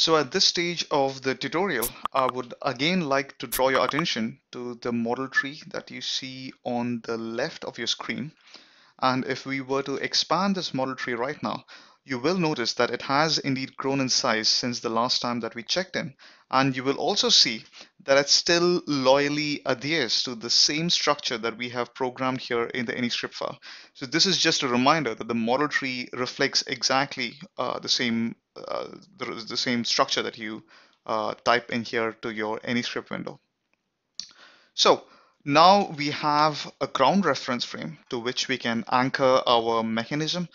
So at this stage of the tutorial, I would again like to draw your attention to the model tree that you see on the left of your screen. And if we were to expand this model tree right now, you will notice that it has indeed grown in size since the last time that we checked in. And you will also see that it still loyally adheres to the same structure that we have programmed here in the AnyScript file. So this is just a reminder that the model tree reflects exactly uh, the same uh, the, the, same structure that you uh, type in here to your AnyScript window. So now we have a ground reference frame to which we can anchor our mechanism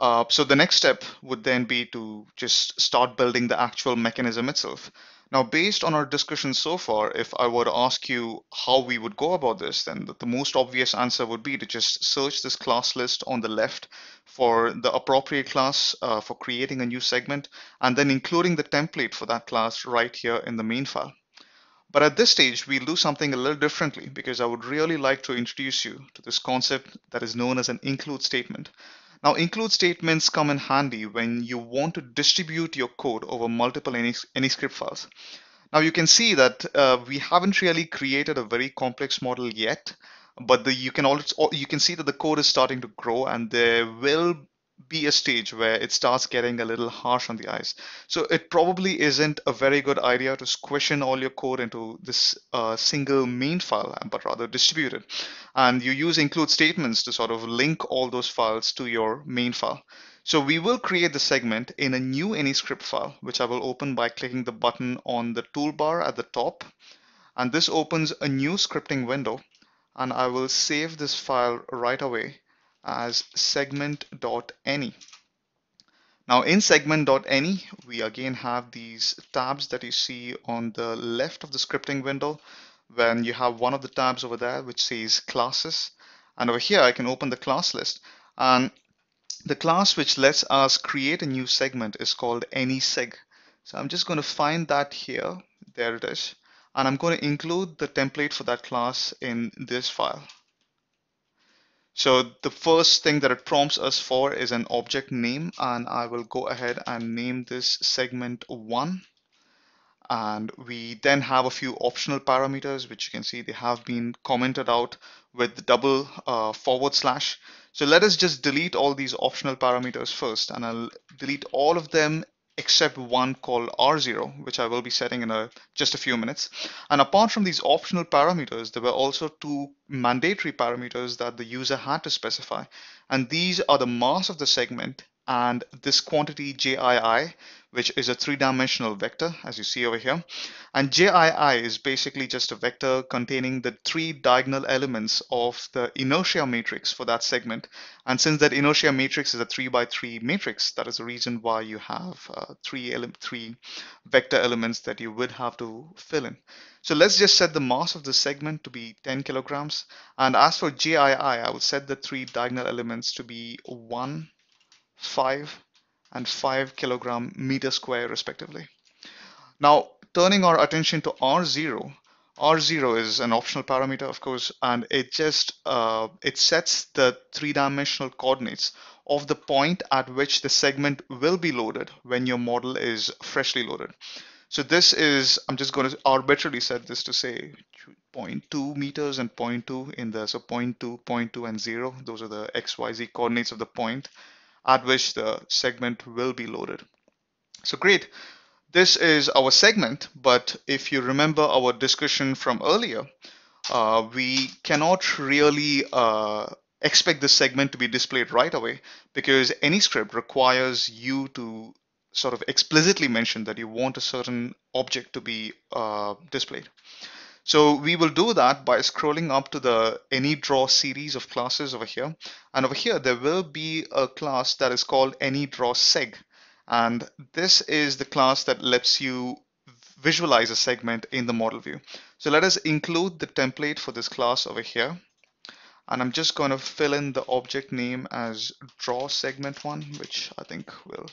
uh, so the next step would then be to just start building the actual mechanism itself. Now, based on our discussion so far, if I were to ask you how we would go about this, then the, most obvious answer would be to just search this class list on the left for the appropriate class uh, for creating a new segment, and then including the template for that class right here in the main file. But at this stage, we'll do something a little differently because I would really like to introduce you to this concept that is known as an include statement. Now include statements come in handy when you want to distribute your code over multiple any, AnyScript files. Now you can see that uh, we haven't really created a very complex model yet, but the, you can also you can see that the code is starting to grow and there will be a stage where it starts getting a little harsh on the eyes. So it probably isn't a very good idea to squish in all your code into this uh, single main file, but rather distribute it. And you use include statements to sort of link all those files to your main file. So we will create the segment in a new AnyScript file, which I will open by clicking the button on the toolbar at the top. And this opens a new scripting window. And I will save this file right away as segment.any. Now in segment.any, we again have these tabs that you see on the left of the scripting window when you have one of the tabs over there which says classes. And over here, I can open the class list. And the class which lets us create a new segment is called AnySeg. So I'm just going to find that here. There it is. And I'm going to include the template for that class in this file. So the first thing that it prompts us for is an object name and I will go ahead and name this segment one. And we then have a few optional parameters, which you can see they have been commented out with the double uh, forward slash. So let us just delete all these optional parameters first and I'll delete all of them except one called R0, which I will be setting in a, just a few minutes. And apart from these optional parameters, there were also two mandatory parameters that the user had to specify. And these are the mass of the segment and this quantity JII, which is a three-dimensional vector, as you see over here. And JII is basically just a vector containing the three diagonal elements of the inertia matrix for that segment. And since that inertia matrix is a three by three matrix, that is the reason why you have uh, three, three vector elements that you would have to fill in. So let's just set the mass of the segment to be 10 kilograms. And as for JII, I will set the three diagonal elements to be one, 5 and 5 kilogram meter square respectively. Now turning our attention to R0, R0 is an optional parameter of course and it just uh, it sets the three-dimensional coordinates of the point at which the segment will be loaded when your model is freshly loaded. So this is, I'm just going to arbitrarily set this to say 0.2 meters and 0.2 in the, so 0.2, 0.2 and 0. Those are the XYZ coordinates of the point at which the segment will be loaded. So great. This is our segment, but if you remember our discussion from earlier, uh, we cannot really uh, expect this segment to be displayed right away because AnyScript requires you to sort of explicitly mention that you want a certain object to be uh, displayed. So we will do that by scrolling up to the AnyDraw series of classes over here. And over here, there will be a class that is called AnyDrawSeg. And this is the class that lets you visualize a segment in the model view. So let us include the template for this class over here. And I'm just going to fill in the object name as draw segment one, which I think will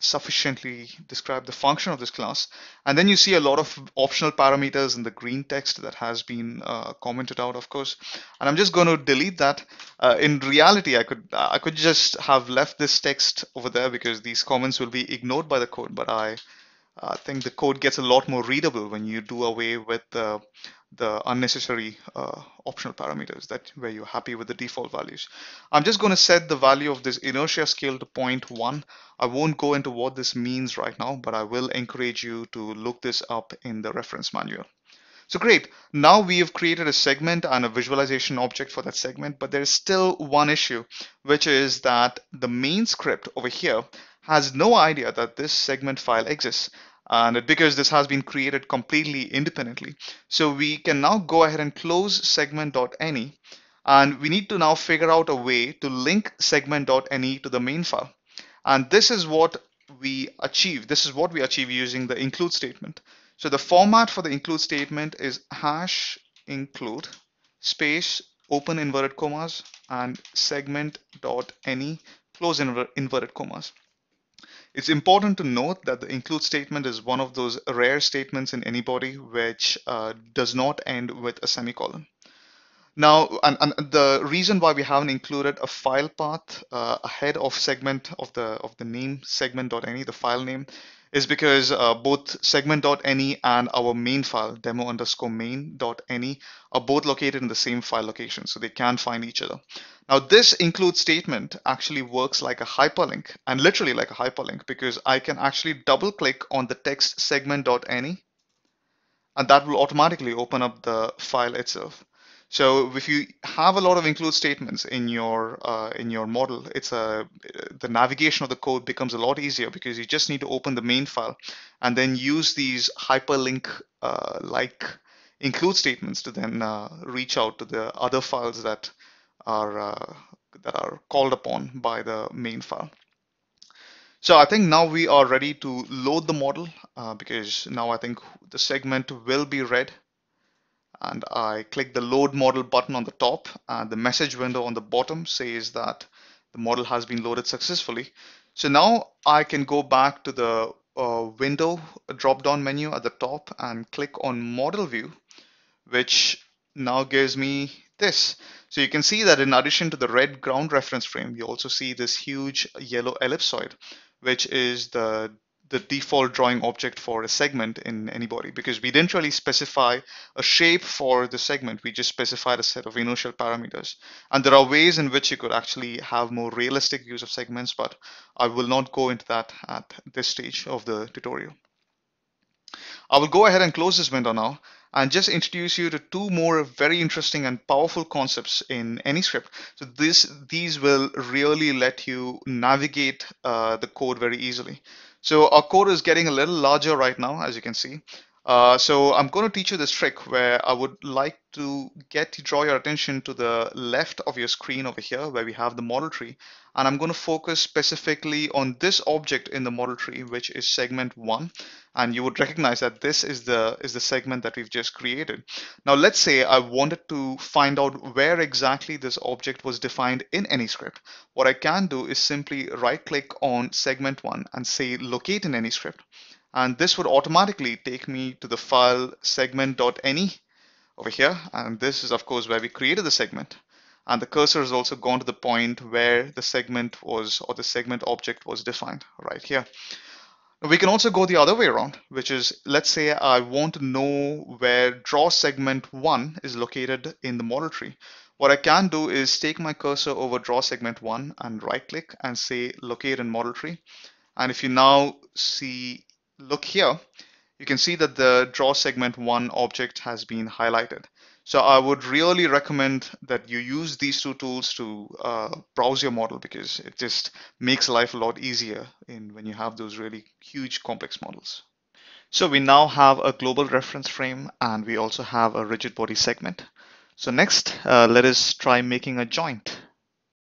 sufficiently describe the function of this class. And then you see a lot of optional parameters in the green text that has been uh, commented out, of course. And I'm just going to delete that. Uh, in reality, I could I could just have left this text over there because these comments will be ignored by the code, but I I think the code gets a lot more readable when you do away with the, the unnecessary uh, optional parameters that where you're happy with the default values. I'm just going to set the value of this inertia scale to 0.1. I won't go into what this means right now, but I will encourage you to look this up in the reference manual. So great, now we have created a segment and a visualization object for that segment, but there's still one issue, which is that the main script over here has no idea that this segment file exists and because this has been created completely independently. So we can now go ahead and close segment.any and we need to now figure out a way to link segment.any to the main file. And this is what we achieve. This is what we achieve using the include statement. So the format for the include statement is hash include space open inverted commas and segment.any close inver inverted commas. It's important to note that the include statement is one of those rare statements in AnyBody which uh, does not end with a semicolon. Now, and, and, the reason why we haven't included a file path uh, ahead of segment of the of the name segment.any, the file name, is because uh, both segment.any and our main file demo underscore main.any are both located in the same file location, so they can find each other. Now this include statement actually works like a hyperlink and literally like a hyperlink because I can actually double click on the text segment.any and that will automatically open up the file itself. So if you have a lot of include statements in your uh, in your model, it's a the navigation of the code becomes a lot easier because you just need to open the main file and then use these hyperlink uh, like include statements to then uh, reach out to the other files that are uh, that are called upon by the main file. So I think now we are ready to load the model uh, because now I think the segment will be read and I click the load model button on the top and the message window on the bottom says that the model has been loaded successfully. So now I can go back to the uh, window drop down menu at the top and click on model view which now gives me this. So you can see that in addition to the red ground reference frame, you also see this huge yellow ellipsoid, which is the the default drawing object for a segment in AnyBody because we didn't really specify a shape for the segment we just specified a set of inertial parameters and there are ways in which you could actually have more realistic use of segments but I will not go into that at this stage of the tutorial. I will go ahead and close this window now and just introduce you to two more very interesting and powerful concepts in AnyScript. So this, these will really let you navigate uh, the code very easily. So our code is getting a little larger right now, as you can see. Uh, so I'm going to teach you this trick where I would like to get to draw your attention to the left of your screen over here where we have the model tree and I'm going to focus specifically on this object in the model tree which is segment one and you would recognize that this is the is the segment that we've just created. Now let's say I wanted to find out where exactly this object was defined in AnyScript. What I can do is simply right click on segment one and say locate in AnyScript and this would automatically take me to the file segment.any over here and this is of course where we created the segment and the cursor has also gone to the point where the segment was or the segment object was defined right here. We can also go the other way around, which is let's say I want to know where draw segment one is located in the model tree. What I can do is take my cursor over draw segment one and right click and say locate in model tree. And if you now see look here, you can see that the draw segment one object has been highlighted. So I would really recommend that you use these two tools to uh, browse your model because it just makes life a lot easier in when you have those really huge complex models. So we now have a global reference frame and we also have a rigid body segment. So next, uh, let us try making a joint.